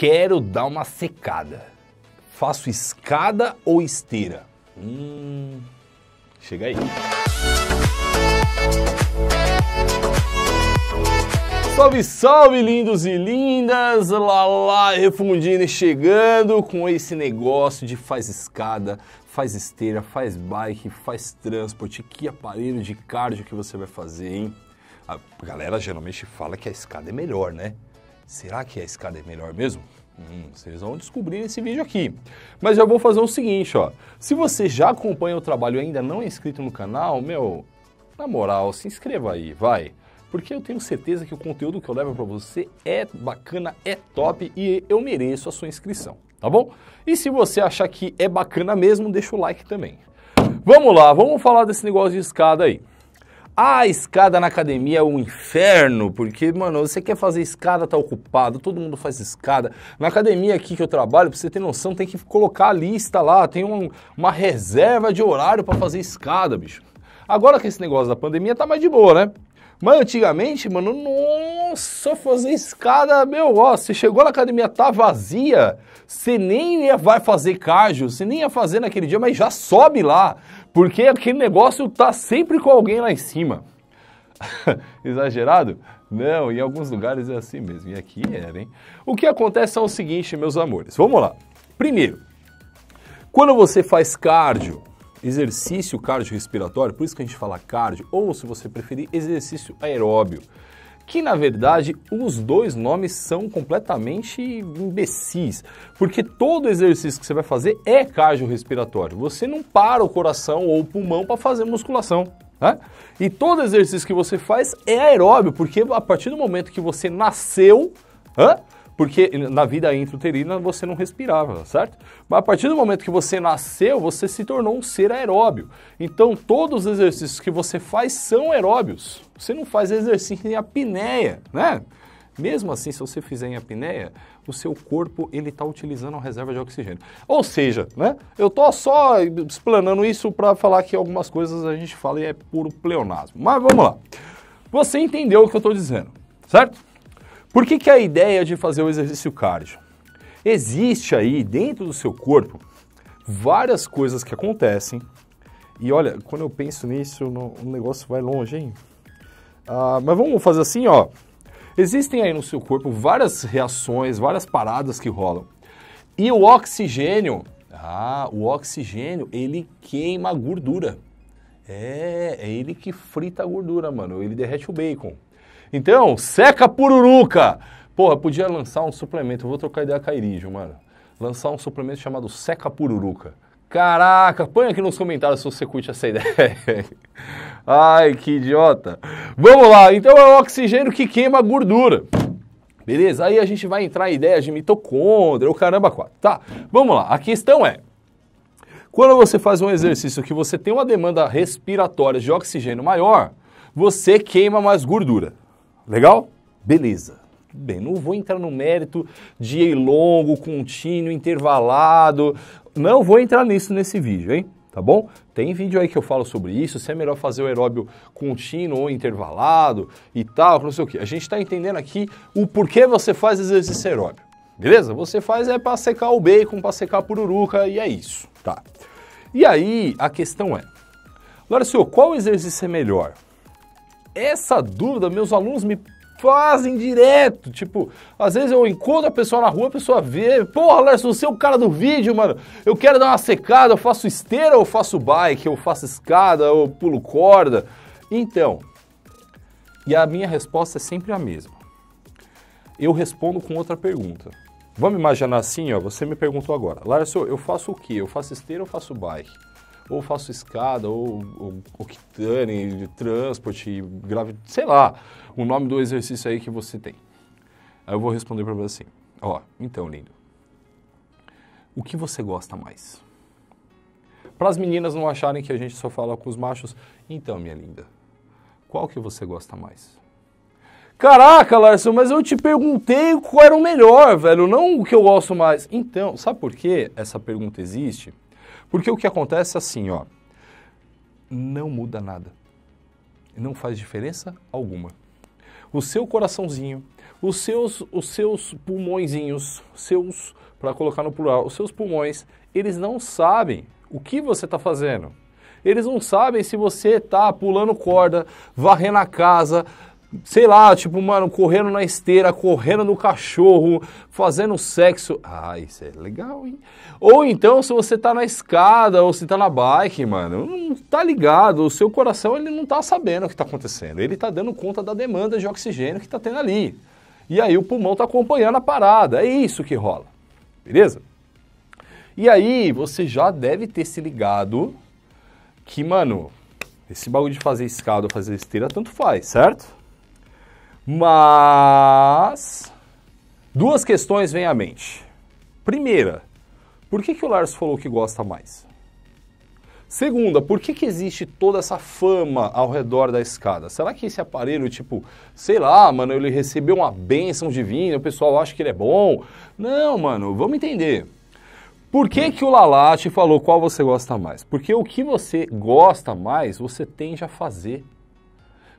quero dar uma secada. Faço escada ou esteira? Hum, chega aí. Salve, salve, lindos e lindas! Lá, lá, Refundini chegando com esse negócio de faz escada, faz esteira, faz bike, faz transporte. Que aparelho de cardio que você vai fazer, hein? A galera geralmente fala que a escada é melhor, né? Será que a escada é melhor mesmo? Hum, vocês vão descobrir nesse vídeo aqui. Mas já vou fazer o seguinte, ó. Se você já acompanha o trabalho e ainda não é inscrito no canal, meu, na moral, se inscreva aí, vai porque eu tenho certeza que o conteúdo que eu levo para você é bacana, é top e eu mereço a sua inscrição, tá bom? E se você achar que é bacana mesmo, deixa o like também. Vamos lá, vamos falar desse negócio de escada aí. A escada na academia é um inferno, porque, mano, você quer fazer escada, tá ocupado, todo mundo faz escada. Na academia aqui que eu trabalho, pra você ter noção, tem que colocar a lista lá, tem um, uma reserva de horário para fazer escada, bicho. Agora que esse negócio da pandemia tá mais de boa, né? Mas antigamente, mano, nossa, fazer escada, meu, ó, você chegou na academia, tá vazia, você nem ia, vai fazer cardio, você nem ia fazer naquele dia, mas já sobe lá, porque aquele negócio tá sempre com alguém lá em cima. Exagerado? Não, em alguns lugares é assim mesmo, e aqui era, hein? O que acontece é o seguinte, meus amores, vamos lá. Primeiro, quando você faz cardio, exercício cardiorrespiratório, por isso que a gente fala cardio, ou se você preferir, exercício aeróbio. Que na verdade os dois nomes são completamente imbecis, porque todo exercício que você vai fazer é cardiorrespiratório. Você não para o coração ou o pulmão para fazer musculação. Né? E todo exercício que você faz é aeróbio, porque a partir do momento que você nasceu, porque na vida intrauterina você não respirava, certo? Mas a partir do momento que você nasceu, você se tornou um ser aeróbio. Então todos os exercícios que você faz são aeróbios. Você não faz exercício em apneia, né? Mesmo assim, se você fizer em apneia, o seu corpo ele está utilizando a reserva de oxigênio. Ou seja, né? Eu estou só explanando isso para falar que algumas coisas a gente fala e é puro pleonasmo. Mas vamos lá. Você entendeu o que eu estou dizendo, certo? Por que, que a ideia de fazer o exercício cardio? Existe aí dentro do seu corpo várias coisas que acontecem. E olha, quando eu penso nisso, o negócio vai longe, hein? Ah, mas vamos fazer assim, ó. Existem aí no seu corpo várias reações, várias paradas que rolam. E o oxigênio, ah, o oxigênio, ele queima a gordura. É, é ele que frita a gordura, mano. Ele derrete o bacon. Então, seca pururuca. Porra, podia lançar um suplemento, eu vou trocar ideia com a Iridio, mano. Lançar um suplemento chamado Seca Pururuca. Caraca, põe aqui nos comentários se você curte essa ideia. Ai, que idiota. Vamos lá, então é o oxigênio que queima gordura. Beleza? Aí a gente vai entrar em ideias de mitocôndria, o caramba quatro. Tá, vamos lá. A questão é, quando você faz um exercício que você tem uma demanda respiratória de oxigênio maior, você queima mais gordura. Legal? Beleza. Bem, não vou entrar no mérito de longo, contínuo, intervalado. Não vou entrar nisso nesse vídeo, hein? Tá bom? Tem vídeo aí que eu falo sobre isso, se é melhor fazer o aeróbio contínuo ou intervalado e tal, não sei o que. A gente está entendendo aqui o porquê você faz exercício aeróbio. Beleza? Você faz é para secar o bacon, para secar a pururuca e é isso. Tá. E aí, a questão é, agora, senhor, qual exercício é melhor? Essa dúvida meus alunos me fazem direto. Tipo, às vezes eu encontro a pessoa na rua, a pessoa vê, porra, Larson, você é o cara do vídeo, mano. Eu quero dar uma secada, eu faço esteira ou faço bike, eu faço escada, eu pulo corda. Então, e a minha resposta é sempre a mesma. Eu respondo com outra pergunta. Vamos imaginar assim, ó, você me perguntou agora, Larson, eu faço o quê? Eu faço esteira ou faço bike? Ou faço escada, ou, ou octane, transporte, grave, sei lá, o nome do exercício aí que você tem. Aí eu vou responder para você assim, ó, então lindo, o que você gosta mais? Para as meninas não acharem que a gente só fala com os machos, então minha linda, qual que você gosta mais? Caraca, Larson, mas eu te perguntei qual era o melhor, velho, não o que eu gosto mais. Então, sabe por que essa pergunta existe? Porque o que acontece é assim, ó, não muda nada. Não faz diferença alguma. O seu coraçãozinho, os seus, os seus pulmõezinhos, seus, para colocar no plural, os seus pulmões, eles não sabem o que você está fazendo. Eles não sabem se você está pulando corda, varrendo a casa, sei lá, tipo, mano, correndo na esteira, correndo no cachorro, fazendo sexo. Ah, isso é legal, hein? Ou então, se você tá na escada ou se tá na bike, mano, não tá ligado, o seu coração ele não tá sabendo o que tá acontecendo. Ele tá dando conta da demanda de oxigênio que tá tendo ali. E aí o pulmão tá acompanhando a parada. É isso que rola. Beleza? E aí, você já deve ter se ligado que, mano, esse bagulho de fazer escada ou fazer esteira tanto faz, certo? Mas duas questões vêm à mente. Primeira, por que, que o Lars falou que gosta mais? Segunda, por que, que existe toda essa fama ao redor da escada? Será que esse aparelho, tipo, sei lá, mano, ele recebeu uma bênção divina, o pessoal acha que ele é bom? Não, mano, vamos entender. Por que, que o Lala te falou qual você gosta mais? Porque o que você gosta mais, você tende a fazer.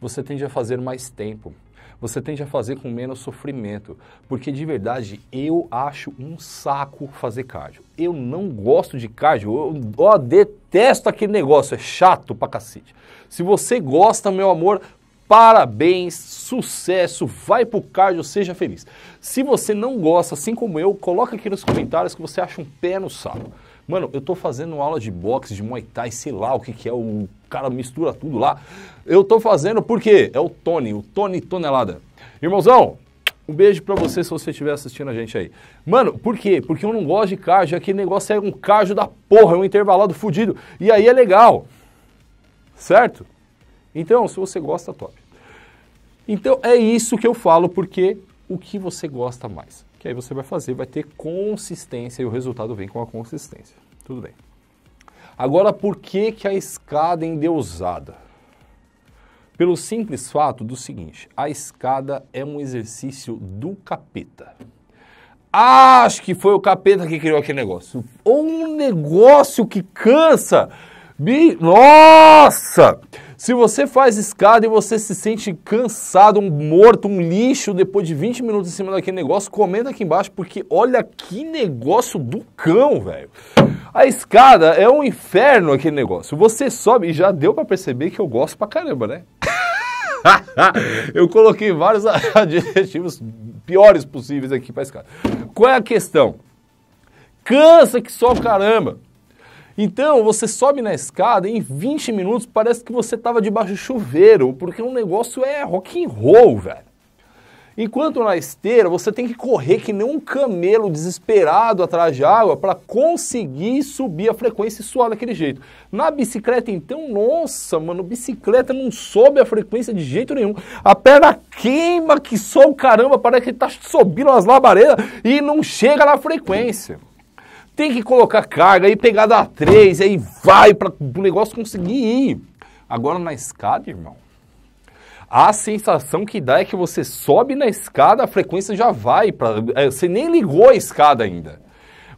Você tende a fazer mais tempo. Você tende a fazer com menos sofrimento. Porque de verdade, eu acho um saco fazer cardio. Eu não gosto de cardio. Eu, eu detesto aquele negócio. É chato pra cacete. Se você gosta, meu amor, Parabéns, sucesso, vai pro cardio, seja feliz. Se você não gosta, assim como eu, coloca aqui nos comentários que você acha um pé no saco. Mano, eu tô fazendo aula de boxe, de muay thai, sei lá o que que é, o cara mistura tudo lá. Eu tô fazendo porque é o Tony, o Tony Tonelada. Irmãozão, um beijo pra você se você estiver assistindo a gente aí. Mano, por quê? Porque eu não gosto de cardio, aquele negócio é um cardio da porra, é um intervalado fudido. E aí é legal, certo? Então, se você gosta, top. Então, é isso que eu falo, porque o que você gosta mais. Que aí você vai fazer, vai ter consistência e o resultado vem com a consistência. Tudo bem. Agora, por que, que a escada é endeusada? Pelo simples fato do seguinte, a escada é um exercício do capeta. Acho que foi o capeta que criou aquele negócio. Um negócio que cansa. Nossa! Se você faz escada e você se sente cansado, um morto, um lixo depois de 20 minutos em cima daquele negócio, comenta aqui embaixo, porque olha que negócio do cão, velho. A escada é um inferno aquele negócio. Você sobe e já deu para perceber que eu gosto pra caramba, né? eu coloquei vários adjetivos piores possíveis aqui pra escada. Qual é a questão? Cansa que só caramba. Então, você sobe na escada e em 20 minutos parece que você estava debaixo do chuveiro, porque o negócio é rock and roll, velho. Enquanto na esteira você tem que correr que nem um camelo desesperado atrás de água para conseguir subir a frequência e suar daquele jeito. Na bicicleta, então, nossa, mano, bicicleta não sobe a frequência de jeito nenhum. A perna queima que só o caramba, parece que está subindo as labaredas e não chega na frequência tem que colocar carga e pegar da 3, aí vai para o negócio conseguir ir. Agora na escada, irmão, a sensação que dá é que você sobe na escada, a frequência já vai para. É, você nem ligou a escada ainda.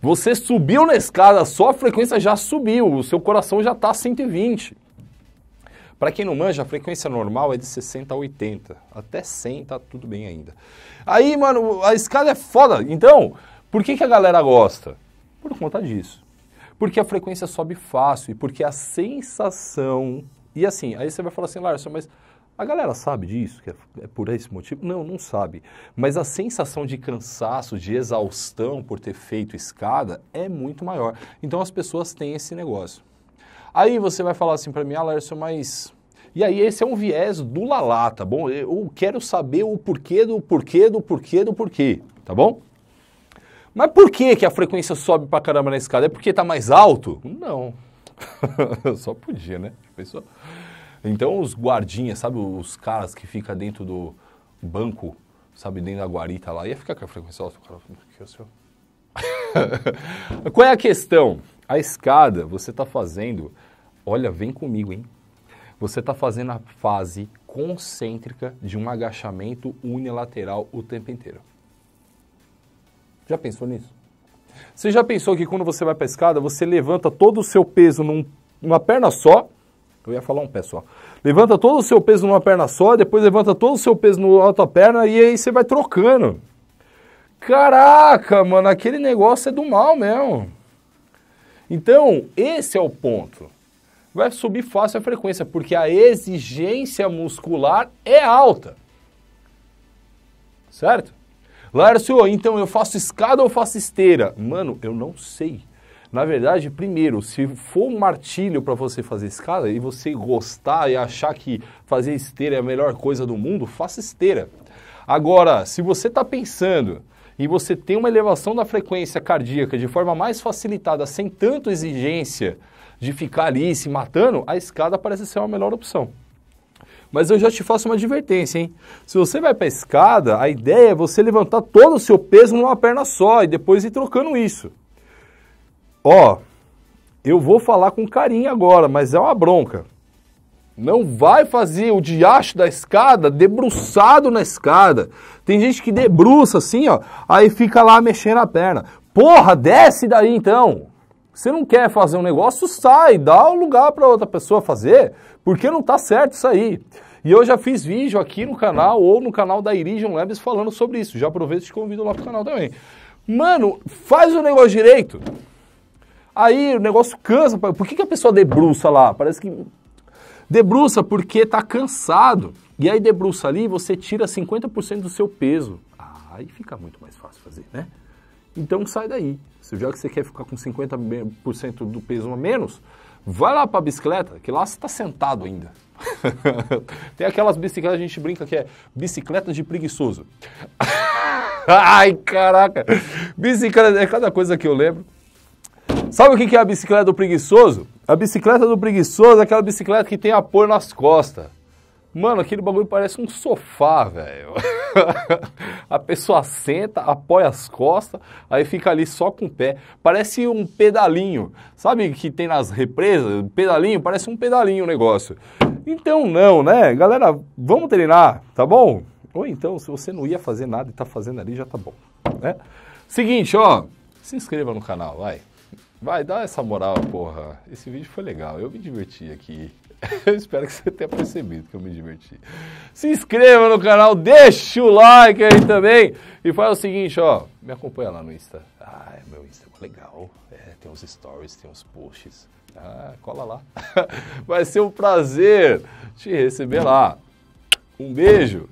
Você subiu na escada, só a frequência já subiu, o seu coração já está 120. Para quem não manja, a frequência normal é de 60 a 80. Até 100 tá tudo bem ainda. Aí, mano, a escada é foda. Então, por que, que a galera gosta? Por conta disso. Porque a frequência sobe fácil e porque a sensação. E assim, aí você vai falar assim, Larson, mas a galera sabe disso, que é, é por esse motivo? Não, não sabe. Mas a sensação de cansaço, de exaustão por ter feito escada é muito maior. Então as pessoas têm esse negócio. Aí você vai falar assim para mim, ah, Larson, mas. E aí esse é um viés do lalá, tá bom? Eu quero saber o porquê do porquê do porquê do porquê, tá bom? Mas por que, que a frequência sobe pra caramba na escada? É porque tá mais alto? Não. Só podia, né? Pensou? Então os guardinhas, sabe os caras que ficam dentro do banco, sabe, dentro da guarita lá, ia ficar com a frequência alta. Qual é a questão? A escada, você está fazendo, olha, vem comigo, hein? Você está fazendo a fase concêntrica de um agachamento unilateral o tempo inteiro. Já pensou nisso? Você já pensou que quando você vai para a escada, você levanta todo o seu peso num, numa perna só, Eu ia falar um pé só. Levanta todo o seu peso numa perna só, depois levanta todo o seu peso na outra perna e aí você vai trocando. Caraca, mano, aquele negócio é do mal mesmo. Então, esse é o ponto. Vai subir fácil a frequência, porque a exigência muscular é alta. Certo? Lárcio, então eu faço escada ou faço esteira? Mano, eu não sei. Na verdade, primeiro, se for um martírio para você fazer escada e você gostar e achar que fazer esteira é a melhor coisa do mundo, faça esteira. Agora, se você está pensando e você tem uma elevação da frequência cardíaca de forma mais facilitada, sem tanta exigência de ficar ali se matando, a escada parece ser uma melhor opção. Mas eu já te faço uma advertência, hein? Se você vai para a escada, a ideia é você levantar todo o seu peso numa perna só e depois ir trocando isso. Ó, eu vou falar com carinho agora, mas é uma bronca. Não vai fazer o diacho da escada debruçado na escada. Tem gente que debruça assim, ó, aí fica lá mexendo a perna. Porra, desce daí então. Você não quer fazer um negócio, sai, dá o lugar para outra pessoa fazer, porque não tá certo isso aí. E eu já fiz vídeo aqui no canal ou no canal da Iridium Labs falando sobre isso. Já aproveito e te convido lá pro canal também. Mano, faz o negócio direito. Aí o negócio cansa. Por que, que a pessoa debruça lá? Parece que. Debruça porque está cansado. E aí debruça ali você tira 50% do seu peso. Ah, aí fica muito mais fácil fazer, né? Então sai daí. Já que você quer ficar com 50% do peso a menos, vai lá para a bicicleta, que lá você está sentado ainda. Tem aquelas bicicletas, a gente brinca que é bicicleta de preguiçoso. Ai, caraca! Bicicleta, é cada coisa que eu lembro. Sabe o que é a bicicleta do preguiçoso? A bicicleta do preguiçoso é aquela bicicleta que tem apoio nas costas. Mano, aquele bagulho parece um sofá, velho. a pessoa senta, apoia as costas, aí fica ali só com o pé. Parece um pedalinho. Sabe que tem nas represas? Pedalinho, parece um pedalinho o negócio. Então não, né? Galera, vamos treinar, tá bom? Ou então, se você não ia fazer nada e tá fazendo ali, já tá bom. Né? Seguinte, ó. Se inscreva no canal, vai. Vai, dá essa moral, porra. Esse vídeo foi legal, eu me diverti aqui. Eu espero que você tenha percebido que eu me diverti. Se inscreva no canal, deixa o like aí também. E faz o seguinte, ó, me acompanha lá no Insta. Ah, é meu Insta é legal. É, tem uns stories, tem uns posts. Ah, cola lá. Vai ser um prazer te receber lá. Um beijo.